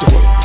the work.